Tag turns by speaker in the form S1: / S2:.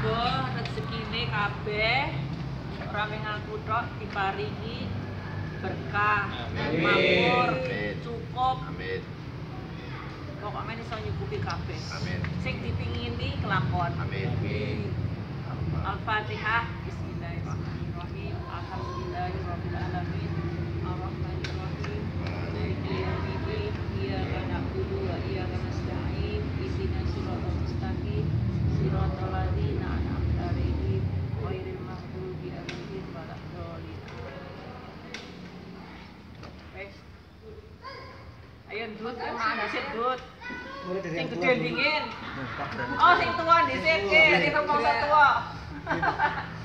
S1: muga rezekine kabeh ora mung aku tok diparingi berkah,
S2: Amin.
S1: makmur,
S2: Amin.
S1: cukup,
S2: Amin.
S1: pokoknya iso nyukupi kabeh.
S2: Amin.
S1: Sing dipingini kelakon.
S2: Amin.
S1: Al-Fatihah. Ayo ndut, mana sih ndut? Sing gede dingin. Oh, sing tua dhisik, ke, di rumah tua.
S3: Brand.